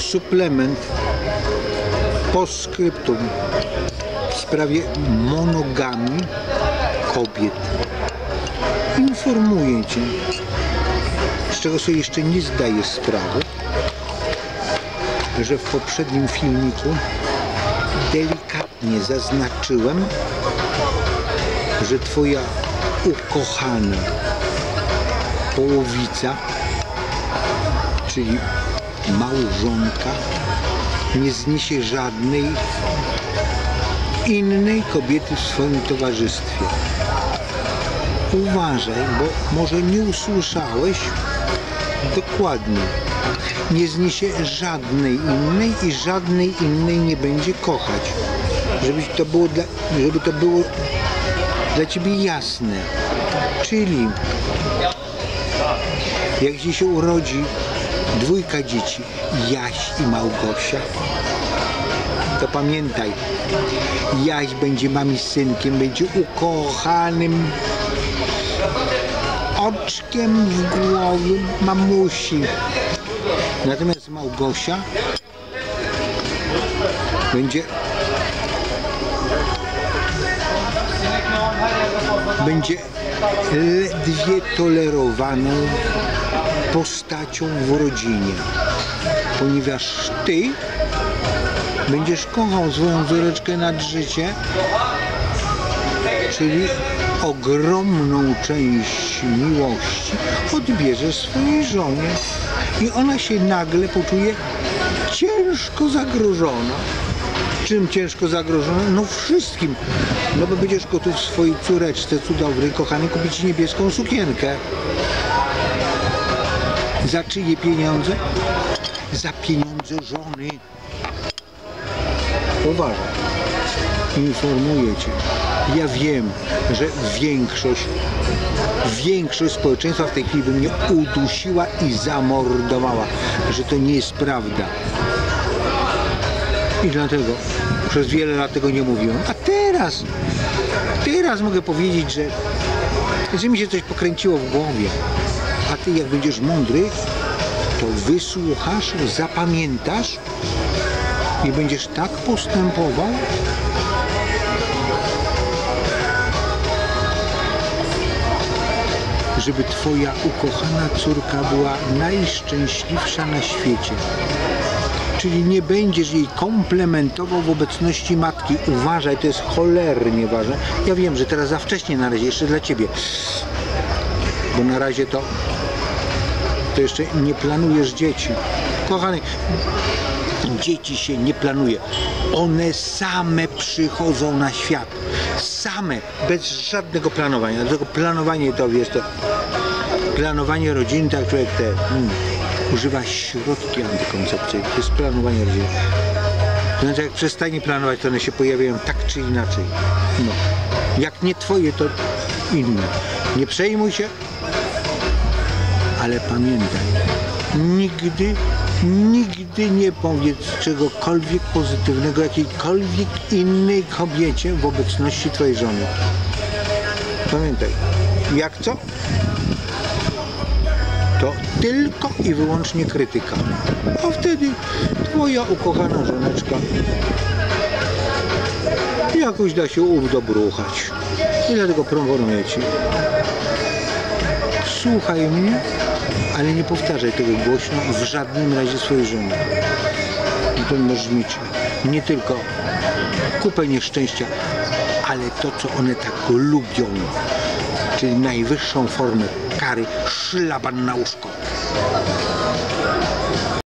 suplement postscriptum w sprawie monogami kobiet. Informuję Cię, z czego sobie jeszcze nie zdaję sprawy, że w poprzednim filmiku delikatnie zaznaczyłem, że Twoja ukochana połowica, czyli małżonka, nie zniesie żadnej innej kobiety w swoim towarzystwie. Uważaj, bo może nie usłyszałeś dokładnie. Nie zniesie żadnej innej i żadnej innej nie będzie kochać. Żeby to było dla, żeby to było dla ciebie jasne. Czyli jak ci się urodzi dwójka dzieci, Jaś i Małgosia, to pamiętaj, Jaś będzie mami synkiem, będzie ukochanym oczkiem w głowie mamusi. Natomiast Małgosia będzie będzie ledwie tolerowaną postacią w rodzinie, ponieważ ty będziesz kochał swoją córeczkę nad życie, czyli ogromną część miłości odbierzesz swojej żonie i ona się nagle poczuje ciężko zagrożona. Czym ciężko zagrożona? No wszystkim. No bo będziesz gotów swojej córeczce cudownej, kochanej kupić niebieską sukienkę. Za czyje pieniądze? Za pieniądze żony. Uważaj. Informuję Cię. Ja wiem, że większość, większość społeczeństwa w tej chwili by mnie udusiła i zamordowała, że to nie jest prawda. I dlatego przez wiele lat tego nie mówiłem. A teraz, teraz mogę powiedzieć, że, że mi się coś pokręciło w głowie. A ty jak będziesz mądry, to wysłuchasz, zapamiętasz i będziesz tak postępował, żeby twoja ukochana córka była najszczęśliwsza na świecie. Czyli nie będziesz jej komplementował w obecności matki. Uważaj, to jest cholernie ważne. Ja wiem, że teraz za wcześnie na razie, jeszcze dla ciebie. Bo na razie to, to jeszcze nie planujesz dzieci. Kochany, dzieci się nie planuje. One same przychodzą na świat. Same, bez żadnego planowania. Dlatego planowanie to wiesz, to planowanie rodziny, tak człowiek te hmm, używa środki antykoncepcyjne. To jest planowanie rodziny. Znaczy jak przestanie planować, to one się pojawiają tak czy inaczej. No. Jak nie twoje, to inne. Nie przejmuj się, ale pamiętaj, nigdy, nigdy nie powiedz czegokolwiek pozytywnego jakiejkolwiek innej kobiecie w obecności twojej żony. Pamiętaj, jak co? To tylko i wyłącznie krytyka. A wtedy twoja ukochana żoneczka jakoś da się udobruchać. I dlatego proponuję ci. Słuchaj mnie, ale nie powtarzaj tego głośno w żadnym razie swojej żony. I to możesz mieć nie tylko kupę nieszczęścia, ale to, co one tak lubią, czyli najwyższą formę kary, szlaban na łóżko.